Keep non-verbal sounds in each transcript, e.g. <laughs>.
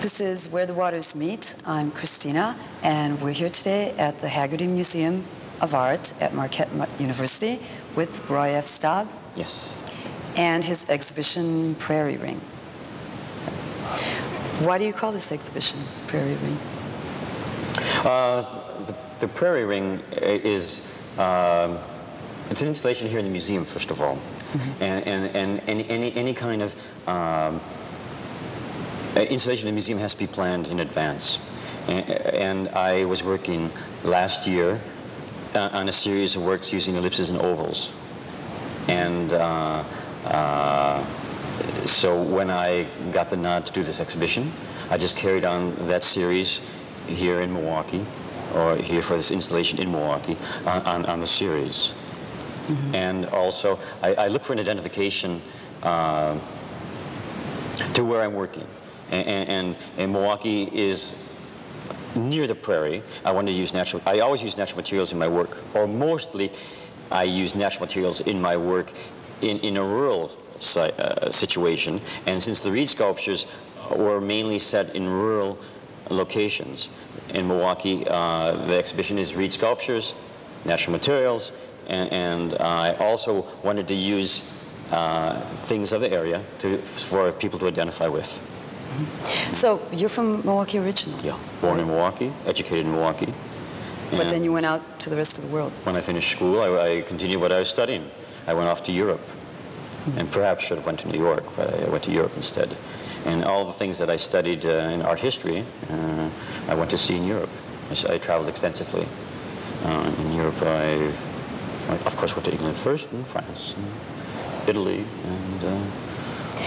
This is Where the Waters Meet. I'm Christina, and we're here today at the Haggerty Museum of Art at Marquette University with Roy F. Staab. Yes. And his exhibition, Prairie Ring. Why do you call this exhibition Prairie Ring? Uh, the, the, Prairie Ring is uh, it's an installation here in the museum, first of all, mm -hmm. and, and, and any, any, any kind of um, installation in the museum has to be planned in advance. And, and I was working last year uh, on a series of works using ellipses and ovals. And uh, uh, so when I got the nod to do this exhibition, I just carried on that series here in Milwaukee, or here for this installation in Milwaukee, on, on, on the series. Mm -hmm. And also, I, I, look for an identification uh, to where I'm working. And, and, and, Milwaukee is near the prairie. I want to use natural, I always use natural materials in my work, or mostly I use natural materials in my work in, in a rural si uh, situation. And since the reed sculptures were mainly set in rural locations, in Milwaukee, uh, the exhibition is reed sculptures, natural materials, and, and I also wanted to use uh, things of the area to, for people to identify with. So you're from Milwaukee originally? Yeah, born right. in Milwaukee, educated in Milwaukee. But then you went out to the rest of the world? When I finished school, I, I continued what I was studying. I went off to Europe, mm. and perhaps should have went to New York, but I went to Europe instead. And all the things that I studied uh, in art history, uh, I went to see in Europe. I, I traveled extensively. Uh, in Europe, I I, of course, went to England first, and France, and Italy, and uh,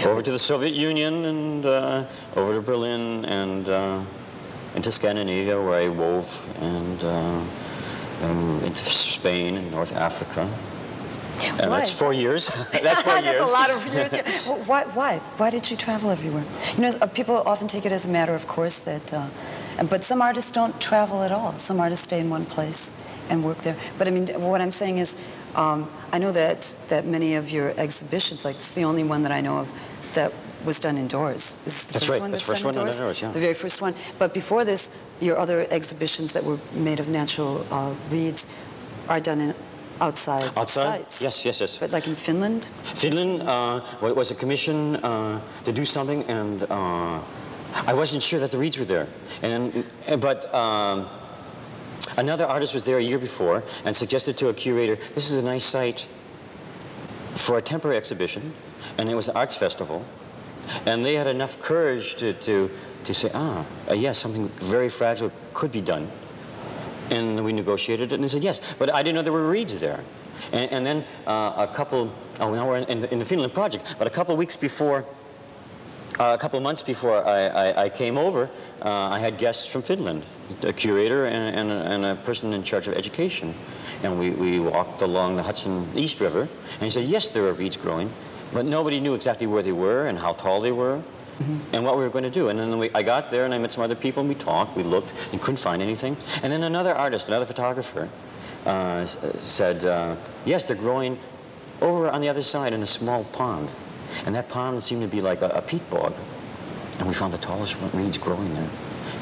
over to the Soviet Union, and uh, over to Berlin, and uh, into Scandinavia, where I wove, and um, into Spain and North Africa. And why? that's four years. <laughs> <laughs> that's four that's years. That's a lot of years. well, why, why? Why did you travel everywhere? You know, uh, people often take it as a matter of course that, uh, but some artists don't travel at all. Some artists stay in one place and work there. But I mean, what I'm saying is, um, I know that, that many of your exhibitions, like it's the only one that I know of that was done indoors. Is this the that's first right. one that's, done one indoors? indoors yeah. The very first one. But before this, your other exhibitions that were made of natural uh, reeds are done in outside, outside? sites. Yes, yes, yes. But like in Finland? Finland uh, was a commission uh, to do something, and uh, I wasn't sure that the reeds were there. And but. Um, Another artist was there a year before and suggested to a curator, this is a nice site for a temporary exhibition, and it was an arts festival. And they had enough courage to, to, to say, ah, uh, yes, something very fragile could be done. And we negotiated it, and they said yes. But I didn't know there were reeds there. And, and then uh, a couple, oh, now we're in the, in the Finland project, but a couple weeks before uh, a couple months before I, I, I came over, uh, I had guests from Finland, a curator and, and, a, and, a, person in charge of education. And we, we walked along the Hudson East River, and he said, yes, there are reeds growing, but nobody knew exactly where they were and how tall they were. Mm -hmm. and what we were going to do. And then we, I got there and I met some other people and we talked, we looked and couldn't find anything. And then another artist, another photographer, uh, said, uh, yes, they're growing over on the other side in a small pond. And that pond seemed to be like a, a peat bog. And we found the tallest reeds growing there.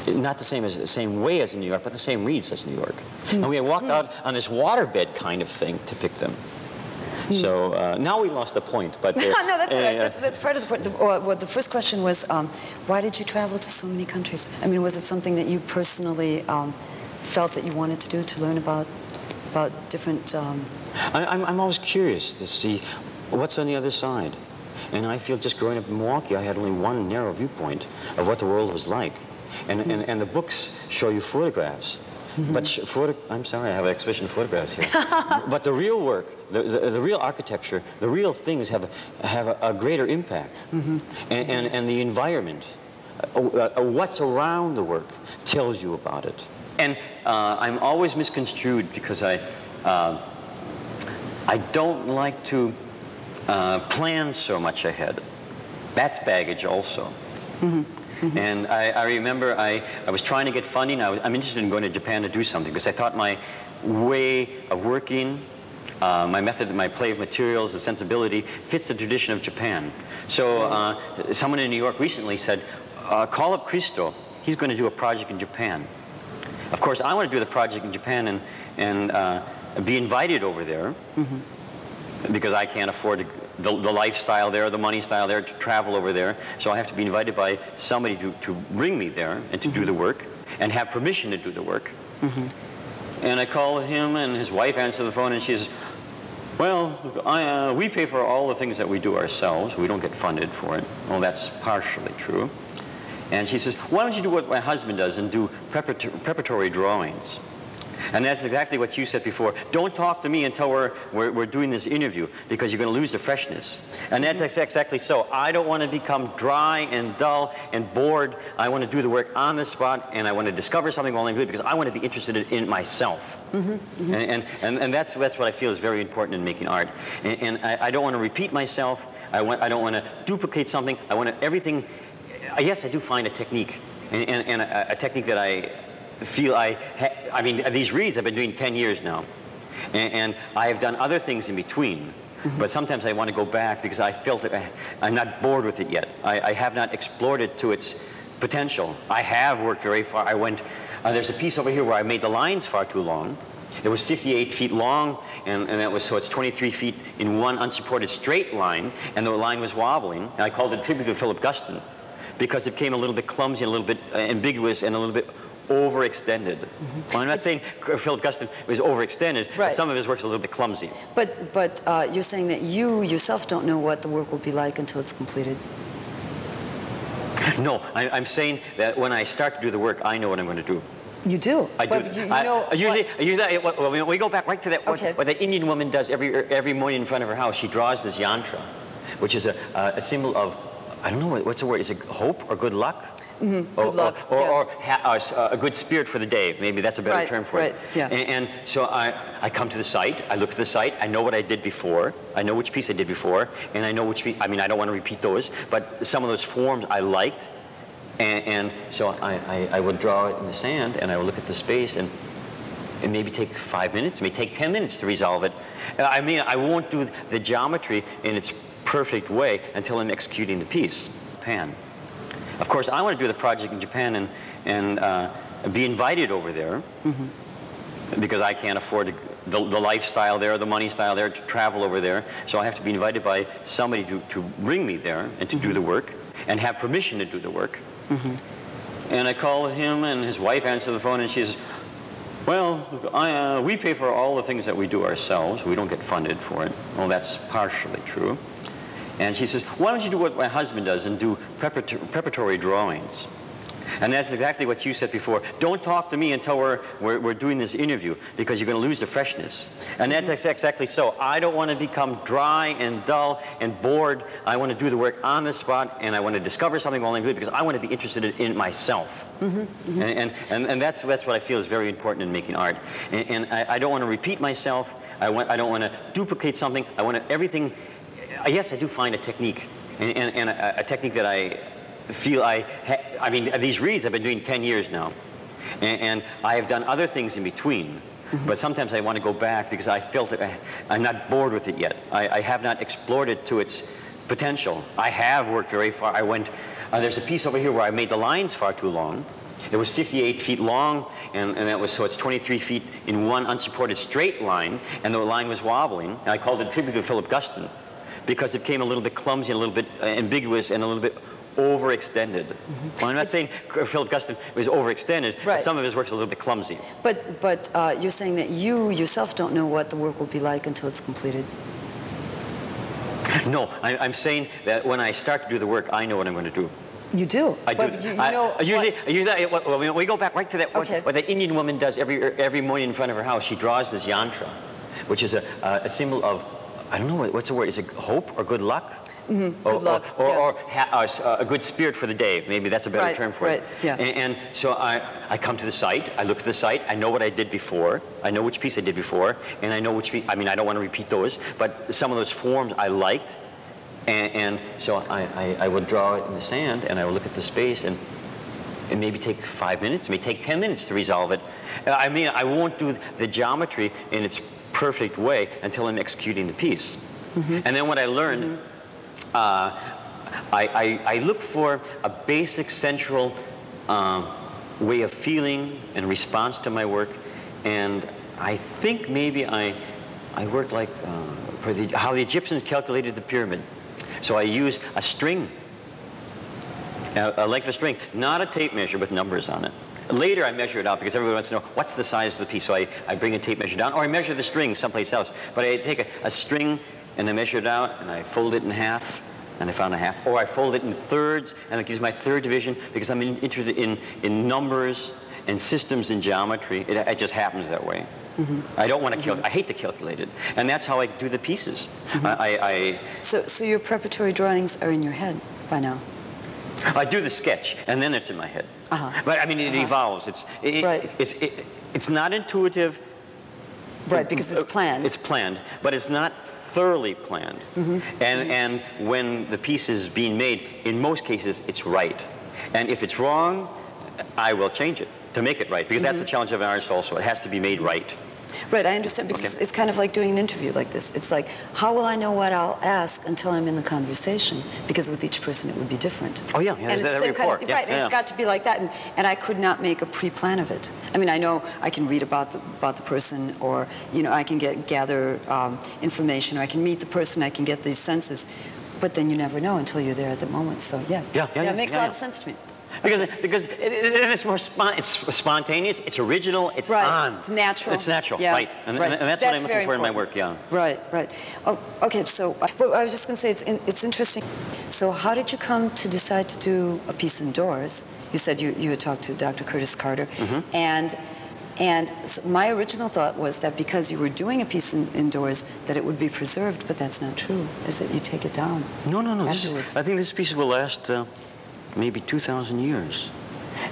Not the same as the same way as in New York, but the same reeds as New York. And we had walked out on this waterbed kind of thing to pick them. So uh, now we lost the point, but <laughs> uh, no, that's, uh, right. that's, that's part of the point. The, well, the first question was, um, why did you travel to so many countries? I mean, was it something that you personally um, felt that you wanted to do to learn about about different? Um... I, I'm, I'm always curious to see what's on the other side. And I feel just growing up in Milwaukee, I had only one narrow viewpoint of what the world was like. And, and, and the books show you photographs. Mm -hmm. But photo I'm sorry, I have an exhibition of photographs here. <laughs> but the real work, the, the, the, real architecture, the real things have, a, have a, a greater impact. Mm -hmm. and, and, and, the environment, uh, uh, what's around the work, tells you about it. And uh, I'm always misconstrued because I, uh, I don't like to uh, plan so much ahead. That's baggage also. Mm -hmm. Mm -hmm. And I, I, remember I, I was trying to get funding. I am interested in going to Japan to do something because I thought my way of working, uh, my method, my play of materials, the sensibility fits the tradition of Japan. So uh, someone in New York recently said, uh, call up Christo. He's going to do a project in Japan. Of course, I want to do the project in Japan and, and uh, be invited over there because I can't afford to, the, the lifestyle there, the money style there, to travel over there. So I have to be invited by somebody to, to bring me there and to do the work and have permission to do the work. And I call him and his wife answer the phone and she says, well, I, uh, we pay for all the things that we do ourselves. We don't get funded for it. Well, that's partially true. And she says, why don't you do what my husband does and do preparator- preparatory drawings? And that's exactly what you said before. Don't talk to me until we're, we're, we're doing this interview because you're going to lose the freshness. And that's ex- exactly so. I don't want to become dry and dull and bored. I want to do the work on the spot and I want to discover something while I'm doing it because I want to be interested in, myself. Mm-hmm, mm-hmm. And, and, and, and that's, that's what I feel is very important in making art. And, and I, I don't want to repeat myself. I, want, I don't want to duplicate something. I want to, everything. Yes, I do find a technique and, and, and a, a technique that I feel I, ha- I mean, these reeds I've been doing 10 years now. And, and I have done other things in between. But sometimes I want to go back because I felt that I, I'm not bored with it yet. I, I have not explored it to its potential. I have worked very far. I went, uh, there's a piece over here where I made the lines far too long. It was 58 feet long, and, and that was so it's 23 feet in one unsupported straight line, and the line was wobbling. And I called it tribute to Philip Guston because it came a little bit clumsy and a little bit uh, ambiguous and a little bit overextended. Well, I'm not saying Philip Guston was overextended, Right. some of his work's a little bit clumsy. But, but uh, you're saying that you yourself don't know what the work will be like until it's completed. No, I, I'm saying that when I start to do the work, I know what I'm going to do. You do. I do. You, you I- know I usually, what- I usually, well, we- go back right to that. What, Okay. what that Indian woman does every every morning in front of her house. She draws this yantra, which is a, a, a symbol of, I don't know what's the word. Is it hope or good luck? Mm-hmm. Good luck, Or, yeah. or ha, uh, uh, a good spirit for the day. Maybe that's a better Right, term for right, it. yeah. And, and so I, I come to the site. I look at the site. I know what I did before. I know which piece I did before, and I know which. Piece, I mean, I don't want to repeat those, but some of those forms I liked. And, and so I, I, I would draw it in the sand, and I would look at the space, and it maybe take five minutes, it may take 10 minutes to resolve it. I mean, I won't do the geometry in its perfect way until I'm executing the piece. Japan. Of course, I want to do the project in Japan and, and uh, be invited over there because I can't afford to, the, the lifestyle there, the money style there, to travel over there. So I have to be invited by somebody to, to bring me there and to do the work and have permission to do the work. And I call him and his wife answer the phone and she says, well, I, uh, we pay for all the things that we do ourselves. We don't get funded for it. Well, that's partially true. And she says, why don't you do what my husband does and do preparator- preparatory drawings? And that's exactly what you said before. Don't talk to me until we're, we're, we're doing this interview because you're going to lose the freshness. And that's ex- exactly so. I don't want to become dry and dull and bored. I want to do the work on the spot and I want to discover something while I'm doing it because I want to be interested in, myself. Mm-hmm, mm-hmm. And, and, and, and that's, that's what I feel is very important in making art. And, and I, I don't want to repeat myself. I, want, I don't want to duplicate something. I want everything. Uh, Yes, I do find a technique, and, and, and a, a technique that I feel I, ha, I mean, these reeds I've been doing 10 years now. And, and I have done other things in between. But sometimes I want to go back because I felt I, I'm not bored with it yet. I, I have not explored it to its potential. I have worked very far. I went, uh, there's a piece over here where I made the lines far too long. It was 58 feet long, and, and that was so it's 23 feet in one unsupported straight line, and the line was wobbling. And I called it tribute to Philip Guston because it came a little bit clumsy and a little bit uh, ambiguous and a little bit overextended. Well, I'm not saying Philip Guston was overextended, but Right. some of his work is a little bit clumsy. But, but uh, you're saying that you yourself don't know what the work will be like until it's completed. No, I, I'm saying that when I start to do the work, I know what I'm going to do. You do. I do. But you, you I- know I usually, what- usually, I- well, we- go back right to that. What, Okay. what that Indian woman does every every morning in front of her house. She draws this yantra, which is a, a, a symbol of, I don't know what's the word. Is it hope or good luck? Mm-hmm. Good luck, Or, yeah. or uh, uh, a good spirit for the day. Maybe that's a better Right, term for right, it. yeah. And, and so I, I come to the site. I look at the site. I know what I did before. I know which piece I did before, and I know which. I mean, I don't want to repeat those, but some of those forms I liked. And, and so I, I, I would draw it in the sand, and I would look at the space, and it maybe take five minutes, it may take 10 minutes to resolve it. I mean, I won't do the geometry in its perfect way until I'm executing the piece. And then what I learned, uh, I, I, I look for a basic central um, way of feeling and response to my work, and I think maybe I, I worked like uh, for the, how the Egyptians calculated the pyramid. So I use a string, a, a length of string, not a tape measure with numbers on it. Later I measure it out because everybody wants to know what's the size of the piece. So I, I bring a tape measure down or I measure the string someplace else. But I take a, a string and I measure it out and I fold it in half and I found a half. Or I fold it in thirds and it gives my third division because I'm in, interested in, in numbers and systems and geometry. It, it just happens that way. Mm-hmm. I don't want to mm-hmm. I hate to calculate it. And that's how I do the pieces. Mm-hmm. I, I, so, so your preparatory drawings are in your head by now? I do the sketch, and then it's in my head. Uh-huh. But I mean, it uh-huh. evolves. It's it, right. It's it, it's not intuitive. Right, because it's planned. It's planned, but it's not thoroughly planned. Mm-hmm. And mm-hmm. and when the piece is being made, in most cases, it's right. And if it's wrong, I will change it to make it right, because mm-hmm. that's the challenge of an artist. Also, it has to be made right. Right, I understand because okay. it's kind of like doing an interview like this. It's like, how will I know what I'll ask until I'm in the conversation? Because with each person it would be different. Oh yeah, yeah and it's the kind of, yeah, right, yeah. and it's got to be like that. And, and I could not make a pre-plan of it. I mean, I know I can read about the, about the person, or you know, I can get gather um, information, or I can meet the person, I can get these senses. But then you never know until you're there at the moment. So yeah, yeah, yeah, yeah it makes a lot of sense to me because because it, it, it's more spon- it's spontaneous, it's original, it's right. on. It's natural. It's natural, yeah. right. And, right. and, that's, that's, what I'm looking for important. in my work, yeah. Right, right. Oh, okay, so well, I was just going to say it's, in, it's interesting. So how did you come to decide to do a piece indoors? You said you, you had talked to Dr. Curtis Carter, mm-hmm. and and so my original thought was that because you were doing a piece in, indoors, that it would be preserved, but that's not true. Is that you take it down? No, no, no. Is, I think this piece will last uh, maybe 2,000 years.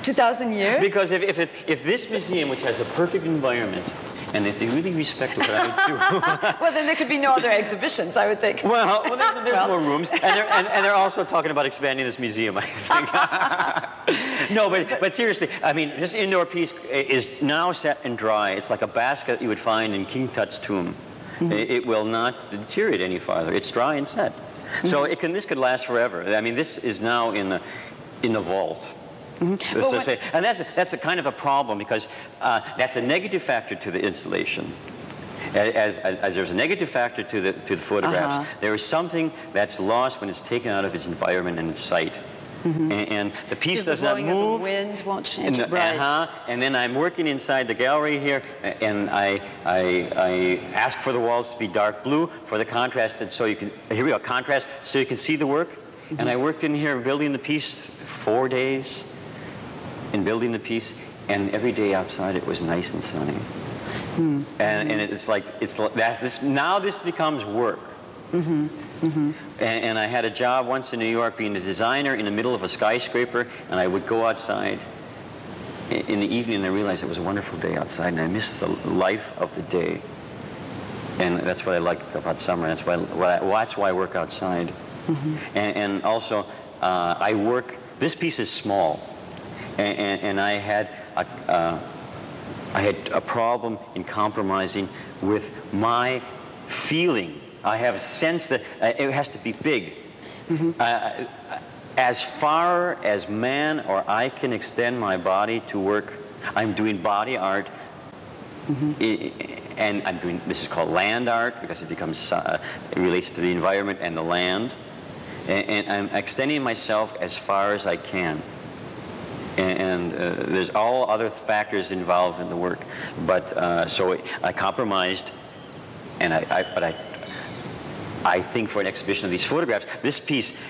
2,000 years? Because if, if, it, if this museum, which has a perfect environment, and if they really respect what I do. <laughs> well, then there could be no other exhibitions, I would think. Well, well there's, there's well. more rooms. And they're, and, and they're, also talking about expanding this museum, I think. <laughs> no, but, but seriously, I mean, this indoor piece is now set and dry. It's like a basket you would find in King Tut's tomb. Mm-hmm. It, it, will not deteriorate any farther. It's dry and set. Mm-hmm. So it can, this could last forever. I mean, this is now in the, in the vault. Mm-hmm. Well, say, and that's, that's a kind of a problem because uh, that's a negative factor to the installation. As, as, as, there's a negative factor to the, to the photographs, uh-huh. there is something that's lost when it's taken out of its environment and its sight. Mm-hmm. And, and, the piece does not move. the wind won't change and, right. Uh-huh, and then I'm working inside the gallery here, and I, I, I ask for the walls to be dark blue for the contrast, and so you can here we go contrast, so you can see the work. And I worked in here building the piece four days in building the piece, and every day outside it was nice and sunny. Mm-hmm. And, and it's like it's that this now this becomes work. Mm-hmm. Mm-hmm. And, and, I had a job once in New York being a designer in the middle of a skyscraper, and I would go outside in, in the evening and I realized it was a wonderful day outside, and I missed the life of the day. And that's what I like about summer. That's why, why that's why I work outside. Mm-hmm. And, and, also, uh, I work. This piece is small and, and, and I had a, uh, I had a problem in compromising with my feeling. I have a sense that uh, it has to be big. Mm-hmm. Uh, as far as man or I can extend my body to work, I'm doing body art. Mm-hmm. and I'm doing this is called land art because it becomes uh, it relates to the environment and the land. And, and I'm extending myself as far as I can and, uh, there's all other factors involved in the work. But uh, so I compromised, and I, I, but I, I think for an exhibition of these photographs, this piece,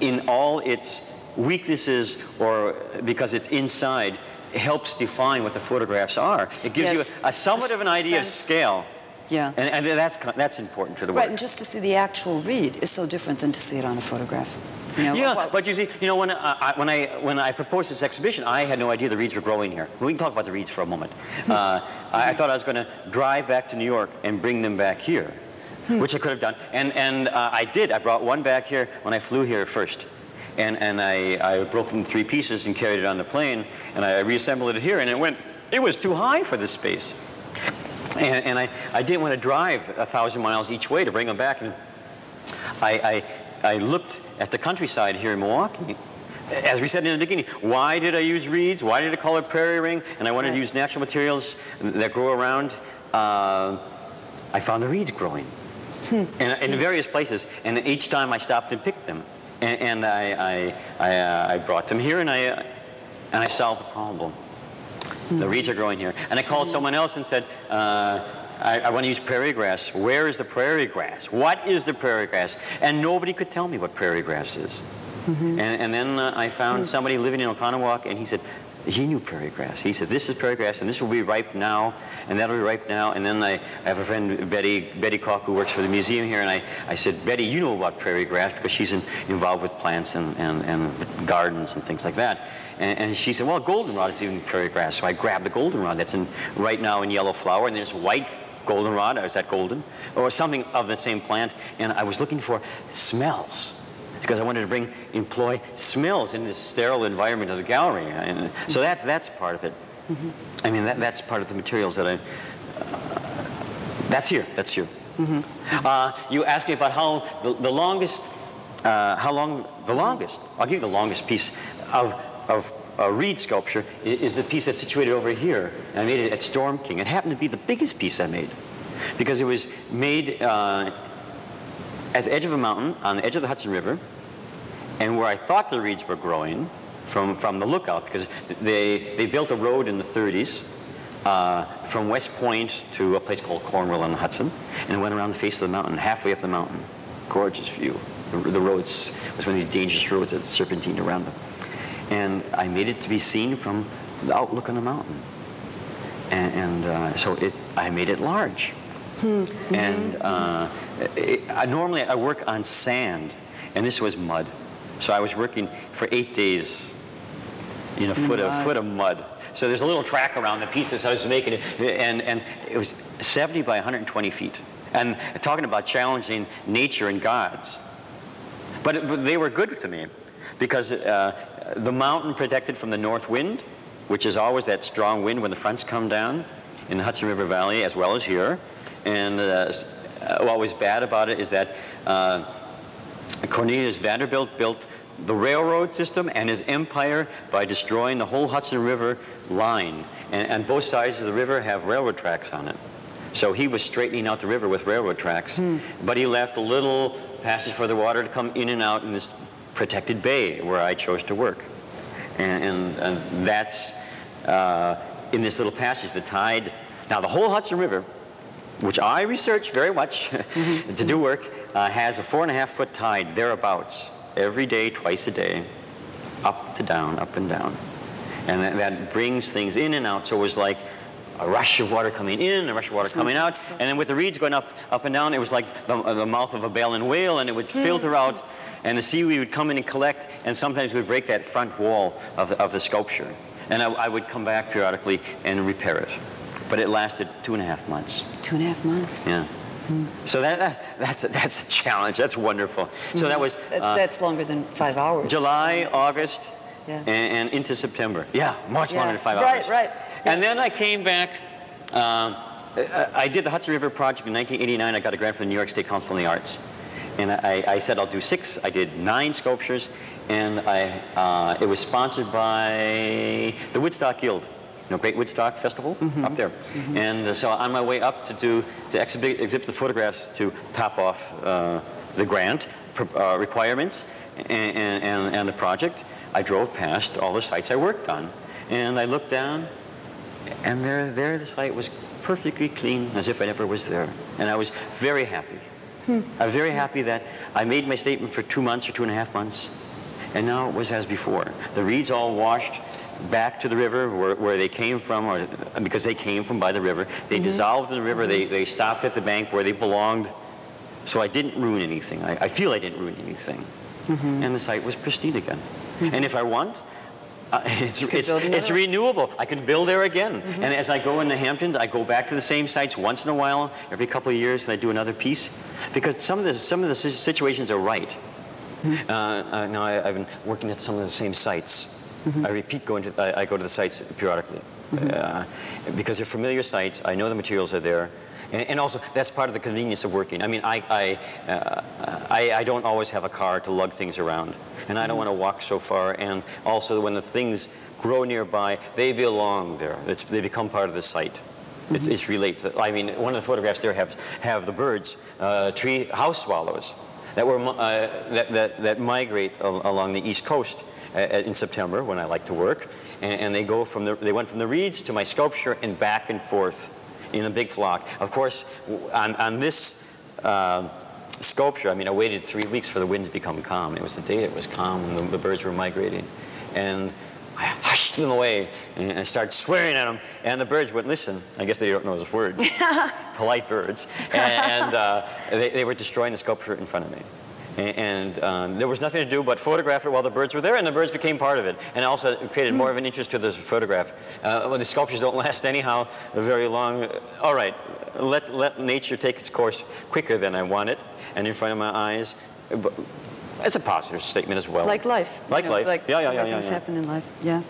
in all its weaknesses, or because it's inside, helps define what the photographs are. It gives yes. you a, a somewhat of an idea Sense. of scale. Yeah. And, and, that's, that's important to the work. Right, and just to see the actual reed is so different than to see it on a photograph. You know, yeah, but you see, you know, when uh, I, when I when I proposed this exhibition, I had no idea the reeds were growing here. We can talk about the reeds for a moment. Hmm. Uh, I, I, thought I was going to drive back to New York and bring them back here, hmm. which I could have done, and and uh, I did. I brought one back here when I flew here first. And, and I, I broke it in three pieces and carried it on the plane, and I reassembled it here, and it went, it was too high for this space. And, and I, I didn't want to drive a thousand miles each way to bring them back. And I, I I looked at the countryside here in Milwaukee. As we said in the beginning, why did I use reeds? Why did I call it prairie ring? And I wanted to use natural materials that grow around. Uh, I found the reeds growing Hmm. and, in various places. And each time I stopped and picked them. And, and I, I, I, uh, I brought them here and I, uh, and I solved the problem. Hmm. The reeds are growing here. And I called someone else and said, uh, I, I want to use prairie grass. Where is the prairie grass? What is the prairie grass? And nobody could tell me what prairie grass is. Mm-hmm. And, and then uh, I found Hmm. somebody living in Oconomowoc, and he said, he knew prairie grass. He said, this is prairie grass, and this will be ripe now, and that'll be ripe now. And then I, I have a friend, Betty, Betty Koch, who works for the museum here, and I, I said, Betty, you know about prairie grass because she's in, involved with plants and, and, and gardens and things like that. And, and she said, well, goldenrod is even prairie grass. So I grabbed the goldenrod that's in, right now in yellow flower, and there's white goldenrod, or is that golden? Or something of the same plant. And I was looking for smells because I wanted to bring, employ smells in this sterile environment of the gallery. And so that's, that's part of it. I mean, that, that's part of the materials that I, uh, that's here, that's here. Uh, you asked me about how the, the longest, uh, how long, the longest, I'll give you the longest piece of, of uh, reed sculpture i- is the piece that's situated over here. I made it at Storm King. It happened to be the biggest piece I made because it was made uh, at the edge of a mountain on the edge of the Hudson River and where I thought the reeds were growing from, from the lookout because they, they built a road in the 30s uh, from West Point to a place called Cornwall on the Hudson and it went around the face of the mountain, halfway up the mountain. Gorgeous view. The, the roads was one of these dangerous roads that serpentined around them. And I made it to be seen from the outlook on the mountain. And, and uh, so it, I made it large. And uh, it, I, normally I work on sand, and this was mud. So I was working for eight days in a foot of Mud. foot of mud. So there's a little track around the pieces I was making, and and it was 70 by 120 feet. And talking about challenging nature and gods, but, it- but they were good to me because uh, the mountain protected from the north wind, which is always that strong wind when the fronts come down in the Hudson River Valley as well as here. And uh, uh, what was bad about it is that uh, Cornelius Vanderbilt built the railroad system and his empire by destroying the whole Hudson River line. And, and both sides of the river have railroad tracks on it. So he was straightening out the river with railroad tracks, but he left a little passage for the water to come in and out in this protected bay where I chose to work. And, and, and that's uh, in this little passage, the tide. Now, the whole Hudson River, which I research very much <laughs> to do work, uh, has a four and a half foot tide thereabouts every day, twice a day, up to down, up and down. And that, that brings things in and out. So it was like a rush of water coming in, a rush of water Smooth coming out. And then with the reeds going up, up and down, it was like the, the mouth of a baleen whale, and it would filter out, and the seaweed would come in and collect, and sometimes would break that front wall of the, of the sculpture. And I, I would come back periodically and repair it. But it lasted two and a half months. Two and a half months. Yeah. So that, that that's a, that's a challenge. That's wonderful. So that was uh, That's longer than five hours. July, August, Yeah. and, and into September. Yeah, much Yeah. longer than five Right, hours. right. Right. And then I came back. Um, I, I did the Hudson River Project in 1989. I got a grant from the New York State Council on the Arts, and I, I said I'll do six. I did nine sculptures, and I uh, it was sponsored by the Woodstock Guild. You know, Great Woodstock Festival up there, and uh, so on my way up to do to exhibit, exhibit the photographs to top off uh, the grant uh, requirements and, and, and the project, I drove past all the sites I worked on, and I looked down, and there, there the site was perfectly clean, as if I never was there, and I was very happy. I was very happy that I made my statement for two months or two and a half months, and now it was as before. The reeds all washed back to the river where, where they came from, or because they came from by the river. They dissolved in the river. They, they stopped at the bank where they belonged. So I didn't ruin anything. I, I feel I didn't ruin anything. And the site was pristine again. And if I want, uh, <laughs> it's, it's, it's renewable. I can build there again. And as I go in the Hamptons, I go back to the same sites once in a while, every couple of years, and I do another piece. Because some of the, some of the situations are right. Uh, uh, now I, I've been working at some of the same sites. I repeat going to, I, I go to the sites periodically. Uh, because they're familiar sites, I know the materials are there, And, and also, that's part of the convenience of working. I mean, I, I, uh, I, I don't always have a car to lug things around, and I don't want to walk so far. And also, when the things grow nearby, they belong there. It's, they become part of the site. It's, it's related. I mean, one of the photographs there have, have the birds, uh, tree house swallows, that, were, uh, that, that, that migrate al along the east coast uh, in September when I like to work. And, and, they, go from the, they went from the reeds to my sculpture and back and forth in a big flock. Of course, on, on this uh, sculpture, I mean, I waited three weeks for the wind to become calm. It was the day it was calm and the, the birds were migrating. And I hushed them away and I started swearing at them. And the birds wouldn't listen. I guess they don't know those words. <laughs> Polite birds. And, and uh, they, they, were destroying the sculpture in front of me. And, um, there was nothing to do but photograph it while the birds were there, and the birds became part of it. And also created more of an interest to the photograph. Uh, well, the sculptures don't last anyhow very long. All right, let, let nature take its course quicker than I want it, and in front of my eyes. But, it's a positive statement as well. Like life. Like know, life. Like yeah, yeah, yeah. Things yeah, yeah. happen in life. Yeah.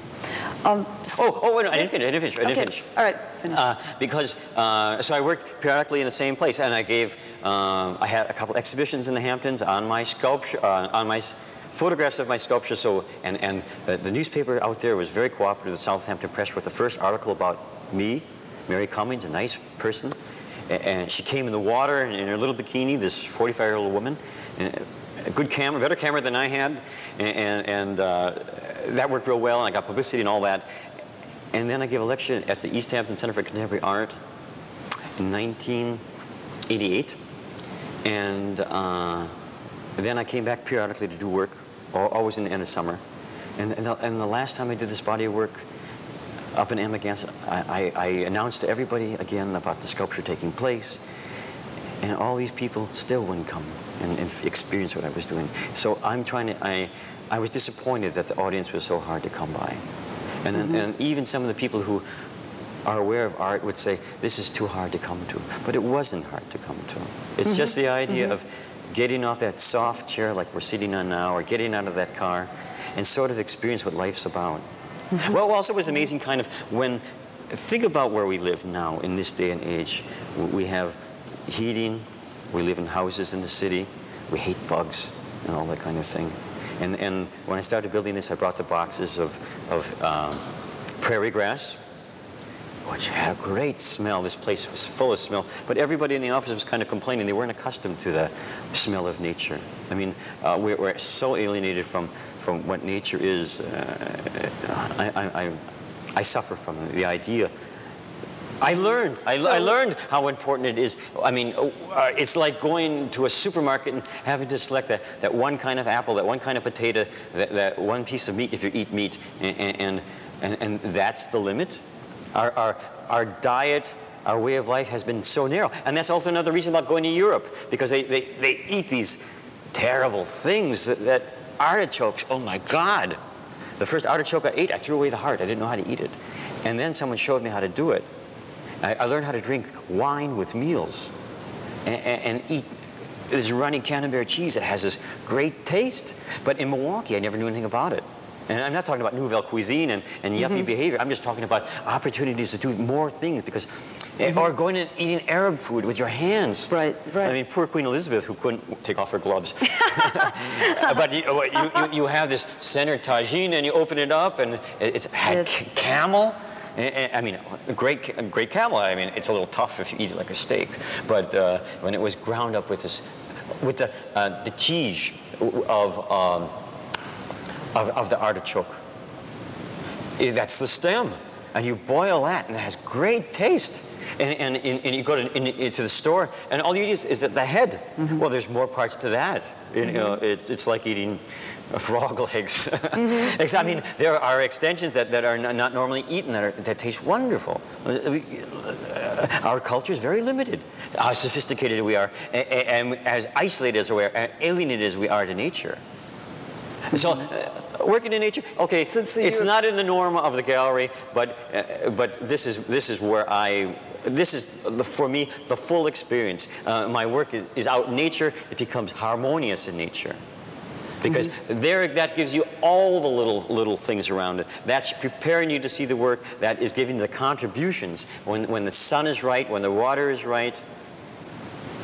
Um, oh, oh, wait, no, I didn't finish. I didn't finish. I didn't okay. finish. All right, finish. Uh, because uh, so I worked periodically in the same place, and I gave. Um, I had a couple exhibitions in the Hamptons on my sculpture, uh, on my photographs of my sculpture. So, and and the, the newspaper out there was very cooperative. The Southampton Press with the first article about me, Mary Cummings, a nice person, and she came in the water in her little bikini. This 45-year-old woman. A good camera, better camera than I had, and, and uh, that worked real well, and I got publicity and all that. And then I gave a lecture at the East Hampton Center for Contemporary Art in 1988, and uh, then I came back periodically to do work, always in the end of summer. And, and, the, and the last time I did this body of work up in Amagansett, I, I, I announced to everybody again about the sculpture taking place, and all these people still wouldn't come and, and experience what I was doing. So I'm trying to, I, I was disappointed that the audience was so hard to come by. And, mm -hmm. and even some of the people who are aware of art would say, this is too hard to come to. But it wasn't hard to come to. It's mm -hmm. just the idea mm -hmm. of getting off that soft chair like we're sitting on now, or getting out of that car, and sort of experience what life's about. Mm-hmm. Well, also it was amazing kind of when, think about where we live now in this day and age. We have heating, we live in houses in the city. We hate bugs and all that kind of thing. And, and when I started building this, I brought the boxes of, of um, prairie grass, which had a great smell. This place was full of smell. But everybody in the office was kind of complaining. They weren't accustomed to the smell of nature. I mean, uh, we're, we're, so alienated from, from what nature is. Uh, I, I, I, I suffer from the idea I learned. I, so, I, learned how important it is. I mean, uh, it's like going to a supermarket and having to select that, that one kind of apple, that one kind of potato, that, that one piece of meat if you eat meat, and, and, and, and that's the limit. Our, our, our diet, our way of life has been so narrow. And that's also another reason about going to Europe, because they, they, they eat these terrible things that, that artichokes, oh my God. The first artichoke I ate, I threw away the heart. I didn't know how to eat it. And then someone showed me how to do it. I, I learned how to drink wine with meals and, and, eat this runny camembert cheese that has this great taste. But in Milwaukee, I never knew anything about it. And I'm not talking about nouvelle cuisine and, and yuppie mm -hmm. behavior. I'm just talking about opportunities to do more things because, mm -hmm. or going and eating Arab food with your hands. Right, right. I mean, poor Queen Elizabeth who couldn't take off her gloves. <laughs> <laughs> but you, you, you, you, have this center tagine and you open it up and it's yes. camel. I mean, a great, a great camel. I mean, it's a little tough if you eat it like a steak. But uh, when it was ground up with this, with the uh, the cheese of, um, of of the artichoke, eh, that's the stem, and you boil that, and it has great taste. And, and, and you go to, in, into the store, and all you eat is, is the head. Mm -hmm. Well, there's more parts to that. Mm -hmm. You know, mm-hmm. it's, it's like eating <laughs> frog <laughs> legs. Mm -hmm. I mean, there are extensions that, that are not normally eaten that, are, that taste wonderful. Uh, our culture is very limited. How sophisticated we are, and, and as isolated as we are, alienated as we are to nature. So, uh, working in nature, okay, so it's not in the norm of the gallery, but uh, but this is this is where I this is, the, for me, the full experience. Uh, my work is, is out in nature. It becomes harmonious in nature because mm -hmm. there that gives you all the little little things around it that's preparing you to see the work that is giving the contributions when when the sun is right when the water is right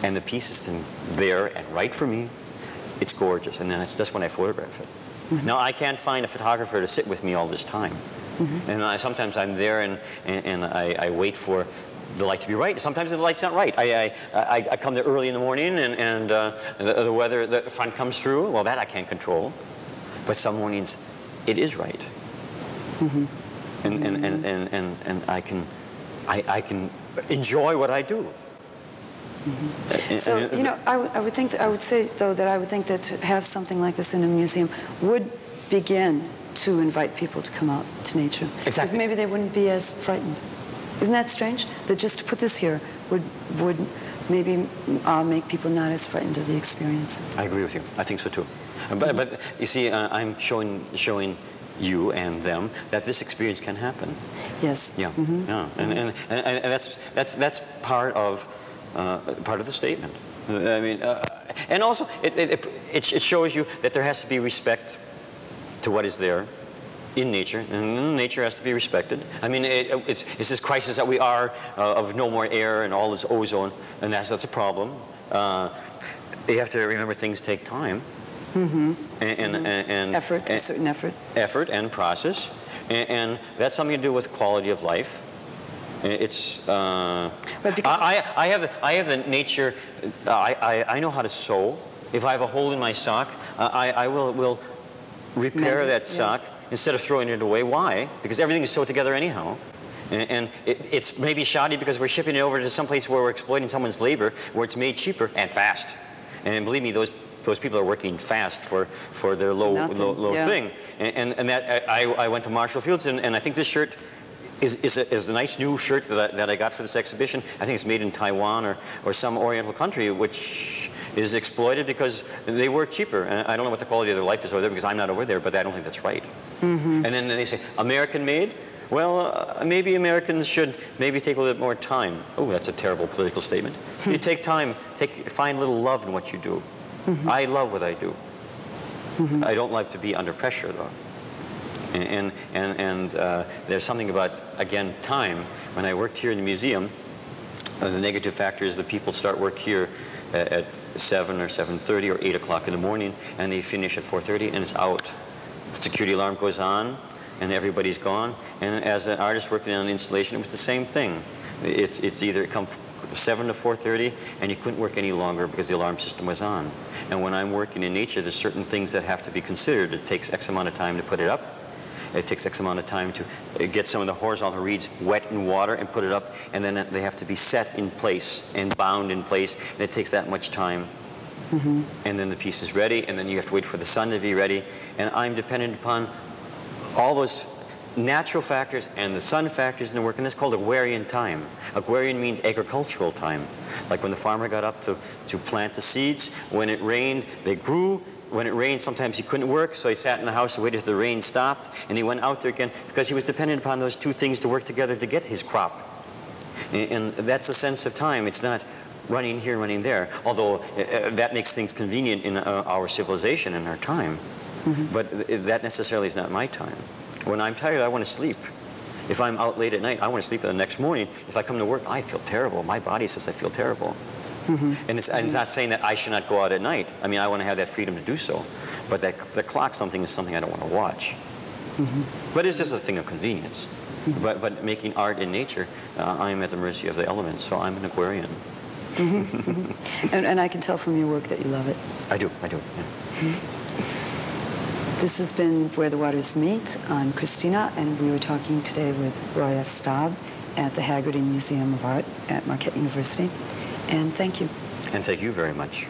and the piece is there and right for me, it's gorgeous. And then that's, that's when I photograph it. Mm-hmm. Now, I can't find a photographer to sit with me all this time. Mm-hmm. And I, sometimes I'm there and, and, and I, I wait for the light to be right. Sometimes the light's not right. I, I, I, I come there early in the morning and, and uh, the, the weather, the front comes through. Well, that I can't control. But some mornings it is right. Mm-hmm. And, and, and, and, and, and I, can, I, I can enjoy what I do. And- So, you know, I would- think, that- I would say, though, that I would think that to have something like this in a museum would begin to invite people to come out to nature. Exactly. Because maybe they wouldn't be as frightened. Isn't that strange? That just to put this here would, would maybe uh, make people not as frightened of the experience. I agree with you. I think so too. But, but you see, uh, I'm showing, showing you and them that this experience can happen. Yes. Yeah, yeah, and, and, and, and that's that's that's part of part of the statement. Uh, I mean, uh, and also it, it, it, it shows you that there has to be respect to what is there in nature, and nature has to be respected. I mean, it, it's, it's this crisis that we are uh, of no more air and all this ozone, and that's that's a problem. Uh, you have to remember things take time. And, and, and, and Effort, a and- certain effort. effort and process, and, and that's something to do with quality of life. It's uh, Right, I, I I have the- I have the nature. uh, I, I, I know how to sew. If I have a hole in my sock, uh, I, I will will repair Mend it, that yeah. sock instead of throwing it away. Why? Because everything is sewed together anyhow. And, and it, it's maybe shoddy because we're shipping it over to some place where we're exploiting someone's labor, where it's made cheaper and fast. And believe me, those those people are working fast for, for their low Nothing, low, low yeah. thing. And, and, and that I, I went to Marshall Fields, and, and I think this shirt is, is, a, is a nice new shirt that I, that I got for this exhibition. I think it's made in Taiwan or, or some Oriental country, which is exploited because they work cheaper. And I don't know what the quality of their life is over there because I'm not over there, but I don't think that's right. And then they say, American made? Well, uh, maybe Americans should maybe take a little bit more time. Oh, that's a terrible political statement. you take time, take, find a little love in what you do. I love what I do. I don't like to be under pressure, though. And, and, and, and uh, there's something about, again, time. When I worked here in the museum, uh, the negative factor is the people start work here at, at 7 or 7.30 or 8 o'clock in the morning, and they finish at 4.30, and it's out. The security alarm goes on, and everybody's gone. And as an artist working on an installation, it was the same thing. It's, it's either come f- 7 to 4.30, and you couldn't work any longer because the alarm system was on. And when I'm working in nature, there's certain things that have to be considered. It takes X amount of time to put it up. It takes X amount of time to uh, Uh, get some of the horizontal reeds wet in water and put it up, and then they have to be set in place and bound in place, and it takes that much time. Mm-hmm. And then the piece is ready, and then you have to wait for the sun to be ready. And I'm dependent upon all those natural factors and the sun factors in the work, and that's called Aquarian time. Aquarian means agricultural time. Like when the farmer got up to, to plant the seeds, when it rained, they grew. When it rained, sometimes he couldn't work, so he sat in the house and waited till the rain stopped, and he went out there again because he was dependent upon those two things to work together to get his crop. And, that's the sense of time. It's not running here, running there, although uh, uh, that makes things convenient in uh, our civilization and our time. But th- that necessarily is not my time. When I'm tired, I want to sleep. If I'm out late at night, I want to sleep the next morning. If I come to work, I feel terrible. My body says I feel terrible. Mm-hmm. And it's, and it's not saying that I should not go out at night. I mean, I want to have that freedom to do so. But that, the clock something is something I don't want to watch. Mm-hmm. But it's just a thing of convenience. Mm-hmm. But, but making art in nature, uh, I'm at the mercy of the elements, so I'm an Aquarian. <laughs> And, and I can tell from your work that you love it. I do, I do. Yeah. This has been Where the Waters Meet. I'm Christina, and we were talking today with Roy F. Staab at the Haggerty Museum of Art at Marquette University. And thank you. And thank you very much.